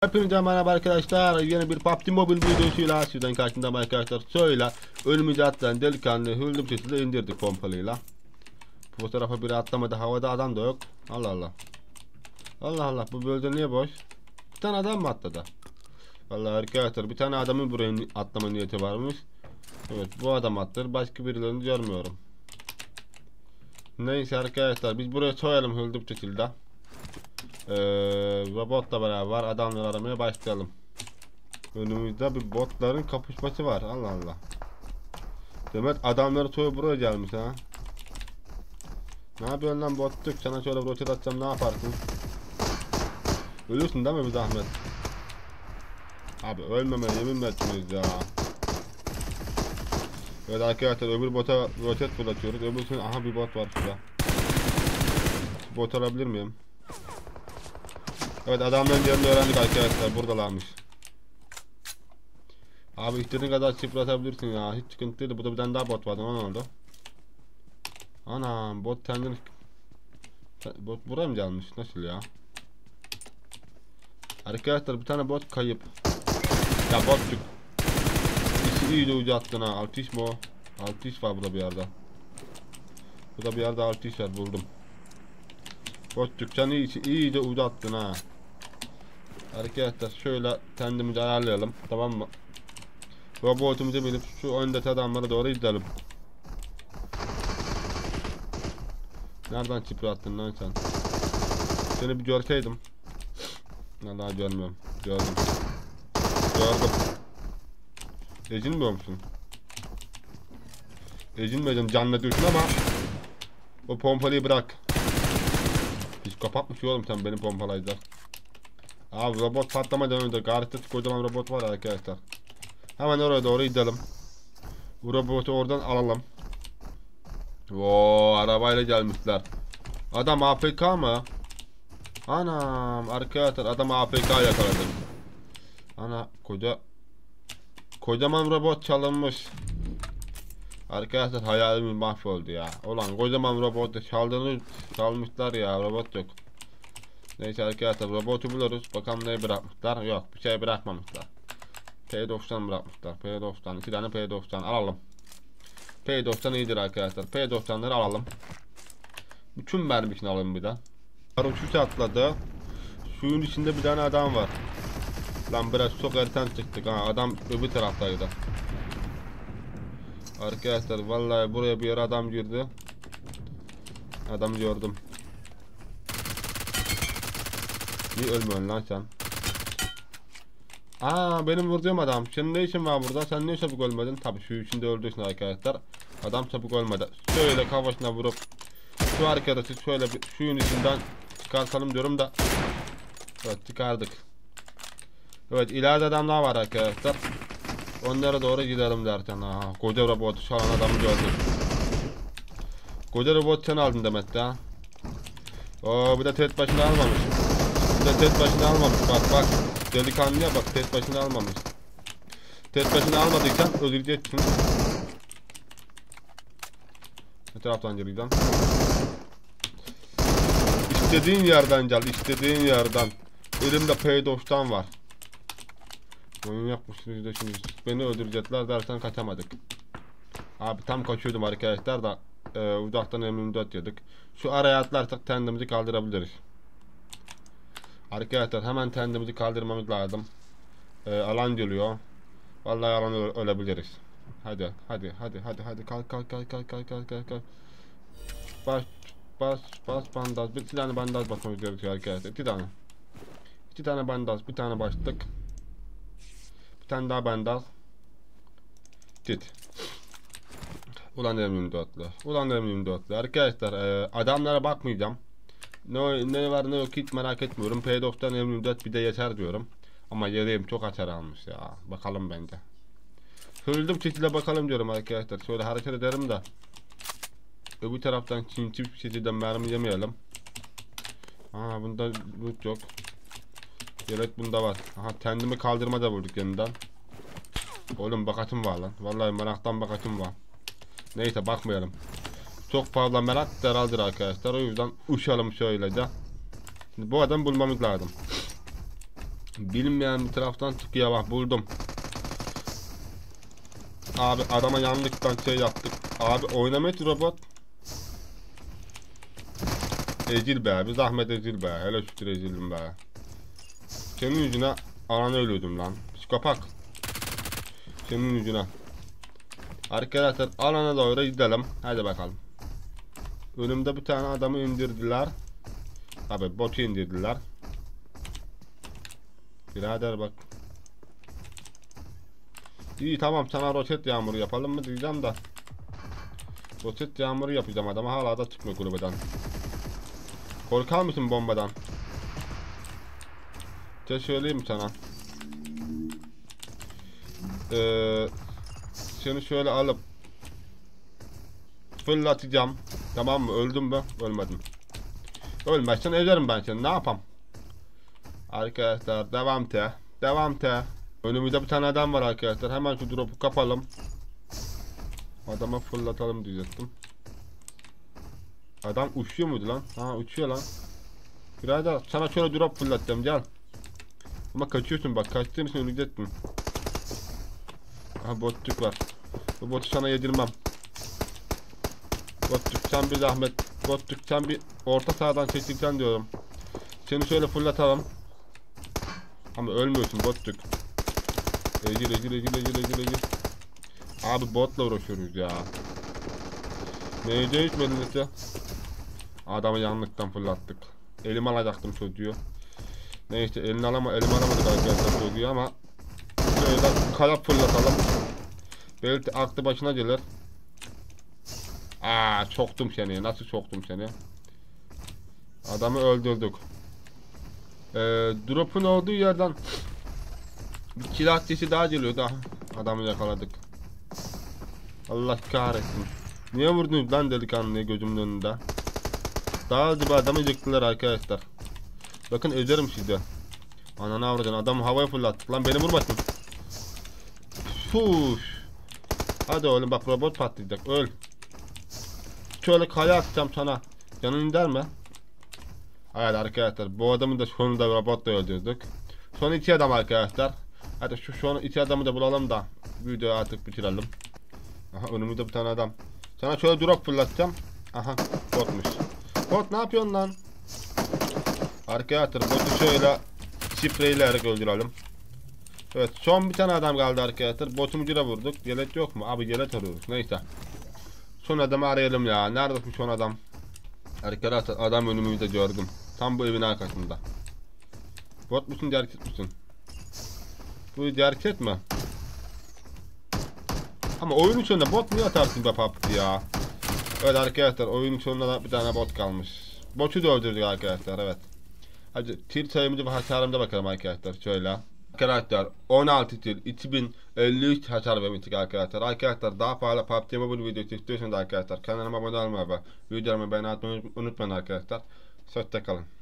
Hepinize merhaba arkadaşlar. Yeni bir PUBG Mobile videosuyla sizden karşındayım arkadaşlar. Şöyle önümüze atlayan delikanlı hızlı bir şekilde indirdik pompalıyla. Bu tarafa biri atlamadı. Havada adam da yok. Allah Allah. Allah Allah bu bölge niye boş? Bir tane adam mı atladı? Vallahi arkadaşlar bir tane adamın buraya atlama niyeti varmış. Evet bu adam attır. Başka birilerini görmüyorum. Neyse arkadaşlar biz buraya soyalım bir şekilde. Ee, robotla beraber adamları aramaya başlayalım. Önümüzde bir botların kapışması var. Allah Allah. Demek adamları soyu buraya gelmiş ha. Ne yapıyorsun lan botluk? Sana şöyle roket atsam ne yaparsın? Ölürsün değil mi bir zahmet? Abi ölmeme yemin mi ettiniz ya? Evet arkadaşlar öbür bota roket fırlatıyoruz. Öbürsünün aha bir bot var şurada. Bot alabilir miyim? Evet adamların yerini öğrendik arkadaşlar. Buradalarmış. Abi istediğin kadar şifre atabilirsin ya. Hiç sıkıntı değil burada bir tane daha bot vardı. O ne oldu? Anam bot kendini Bot buraya mı gelmiş? Nasıl ya? Arkadaşlar bir tane bot kayıp. Ya botçuk İşi iyice ucu attın ha. Altiş mi o? Altiş var burada bir yerde. Burada bir yerde altiş var buldum. Botçuk sen iyice, iyice ucu attın ha Arkadaşlar şöyle kendimizi ayarlayalım tamam mı? Robotumuzu bilip şu öndeki adamlara doğru gidelim. Nereden çipri attın lan sen? Seni bir görseydim. Vallahi görmüyorum. Gördüm. Gördüm. Ecinmiyor musun? Ecinmedim canla diyorsun ama o pompalıyı bırak. Hiç kapatmış oğlum sen benim pompalayıcılar. Abi robot patlamadan önce Gareth'te kocaman robot var arkadaşlar. Hemen oraya doğru gidelim. Bu robotu oradan alalım. Oo arabayla gelmişler. Adam APK mı? Anam arkadaşlar adam APK yakaladı. Ana koca kocaman robot çalınmış. Arkadaşlar hayalim mahvoldu ya. Ulan kocaman robotu çaldığını çalmışlar ya robot yok. Neyse arkadaşlar robotu buluruz. Bakalım neyi bırakmışlar. Yok bir şey bırakmamışlar. P90 bırakmışlar. P90 iki tane P90 alalım. P90 iyidir arkadaşlar. P90'ları alalım. Bütün mermisini alalım bir de. Paraşüt atladı. Suyun içinde bir tane adam var. Lan biraz çok erken çıktık ha. Adam öbür taraftaydı. Arkadaşlar vallahi buraya bir yere adam girdi. Adamı gördüm. Niye ölmüyorsun lan sen? Aa benim vurduğum adam. Senin ne işin var burada? Sen niye çabuk ölmedin? Tabii şu içinde öldürsün arkadaşlar. Adam çabuk ölmedi. Şöyle kafasına vurup şu arkadaşı şöyle bir suyun içinden çıkartalım diyorum da. Evet çıkardık. Evet ileride adamlar var arkadaşlar. Onlara doğru gidelim derken. Aha koca robot şu an adamı gördüm. Koca robot sen aldın demek ha. Oo bir de tet başına almamış. De tet başına almamış. Bak bak. Delikanlıya bak tet başına almamış. Tet başına almadıysan öldüreceksin. Ne taraftan gireceğim? İstediğin yerden gel, istediğin yerden. Elimde P90 var. Manyak mısınız da şimdi beni öldürecekler dersen kaçamadık. Abi tam kaçıyordum arkadaşlar da e, uzaktan M24 yedik. Şu araya atlarsak kendimizi kaldırabiliriz. Arkadaşlar hemen kendimizi kaldırmamız lazım. Ee, alan geliyor. Vallahi alan ölebiliriz. Hadi hadi hadi hadi hadi kalk kalk kalk kalk kalk kalk kalk kalk. Bas bas bas bandaj. Bir iki tane bandaj basmamız gerekiyor arkadaşlar. İki tane. İki tane bandaj. Bir tane başlık. Bir tane daha bandaj. Git. Ulan M24'lü. Ulan M24'lü. Arkadaşlar e, adamlara bakmayacağım. Ne, ne var ne yok hiç merak etmiyorum. P90 M24 bir de yeter diyorum. Ama yereğim çok açar almış ya. Bakalım bence. Bir şekilde bakalım diyorum arkadaşlar. Şöyle hareket ederim de. Öbür taraftan çinçi bir şekilde mermi yemeyelim. Aa bunda loot yok. Yelek bunda var. Aha kendimi kaldırma da vurduk yeniden. Oğlum bakatım var lan. Vallahi meraktan bakatım var. Neyse bakmayalım. Çok fazla merak daraldır arkadaşlar. O yüzden uçalım şöylece. Şimdi bu adam bulmamız lazım. Bilinmeyen bir taraftan çıkıyor bak buldum. Abi adama yanlıktan şey yaptık. Abi oynamet robot. Ezil be bir zahmet ezil be. Hele şükür ezildim be. Senin yüzüne ananı ölüyordum lan. Psikopak. Senin yüzüne. Arkadaşlar alana doğru gidelim. Hadi bakalım. Önümde bir tane adamı indirdiler. Abi botu indirdiler. Birader bak. İyi tamam sana roket yağmuru yapalım mı diyeceğim de. Roket yağmuru yapacağım adama hala da çıkmıyor kulübeden. Korkar mısın bombadan? De söyleyeyim sana. Ee, seni şöyle alıp fırlatacağım. Tamam mı? Öldüm mü? Ölmedim. Ölmezsen ezerim ben seni. Ne yapam? Arkadaşlar devam te. Devam te. Önümüzde bir tane adam var arkadaşlar. Hemen şu drop'u kapalım. Adama fırlatalım diyecektim. Adam uçuyor muydu lan? Ha uçuyor lan. Birader sana şöyle drop fırlatacağım gel. Ama kaçıyorsun bak kaçtığın için öleceksin. Aha botçuk var. Bu botu sana yedirmem. Sen bir zahmet. Sen bir orta sahadan çektikten diyorum. Seni şöyle fırlatalım. Ama ölmüyorsun botçuk. Ecil ecil ecil ecil ecil ecil. Abi botla uğraşıyoruz ya. Neyce içmedin işte. Adamı yanlıktan fırlattık. Elim alacaktım çocuğu. Neyse elini alama elim alamadık arkadaşlar çocuğu ama şöyle kaya fırlatalım. Belki aklı başına gelir. Aa çoktum seni. Nasıl çoktum seni? Adamı öldürdük. Ee, drop'un olduğu yerden bir kill sesi daha geliyor daha. Adamı yakaladık. Allah kahretsin. Niye vurdun lan delikanlıyı gözümün önünde? Daha önce adamı yıktılar arkadaşlar. Bakın ezerim sizi. Ananı avradan adamı havaya fırlattık lan beni vurmasın. Fuş. Hadi oğlum bak robot patlayacak öl. Şöyle kaya atacağım sana. Canın der mi? Evet arkadaşlar bu adamı da sonunda robotla öldürdük. Son iki adam arkadaşlar. Hadi şu son iki adamı da bulalım da videoyu artık bitirelim. Aha önümüzde bir tane adam. Sana şöyle drop fırlatacağım. Aha botmuş. Bot ne yapıyorsun lan? Arkadaşlar botu şöyle şifreyleyerek öldürelim. Evet son bir tane adam kaldı arkadaşlar. Botumucu da vurduk. Yelet yok mu? Abi yelet arıyoruz. Neyse. Son adamı arayalım ya. Nerede bu son adam? Arkadaşlar adam önümüzde gördüm. Tam bu evin arkasında. Bot musun gerçek misin? Bu gerçek mi? Ama oyunun sonunda bot niye atarsın be PUBG ya? Evet arkadaşlar oyunun sonunda da bir tane bot kalmış. Botu da öldürdük arkadaşlar evet. Hadi tir sayımızı ve hasarımıza bakalım arkadaşlar şöyle. Arkadaşlar 16 tir 2053 hasar vermiştik arkadaşlar. Arkadaşlar daha fazla PUBG Mobile videosu istiyorsanız arkadaşlar kanalıma abone olmayı ve videolarımı beğenmeyi unutmayın arkadaşlar. Hoşçakalın.